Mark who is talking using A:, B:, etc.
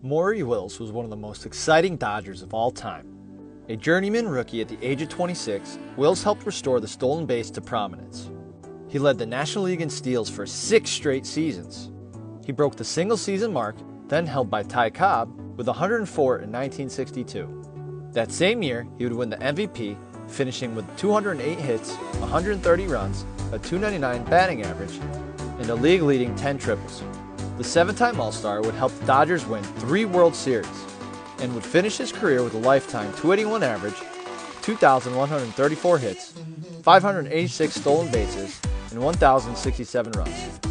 A: Maury Wills was one of the most exciting Dodgers of all time. A journeyman rookie at the age of 26, Wills helped restore the stolen base to prominence. He led the National League in steals for six straight seasons. He broke the single season mark, then held by Ty Cobb, with 104 in 1962. That same year, he would win the MVP, finishing with 208 hits, 130 runs, a 299 batting average, and a league leading 10 triples. The seven time All Star would help the Dodgers win three World Series and would finish his career with a lifetime 281 average, 2,134 hits, 586 stolen bases, and 1,067 runs.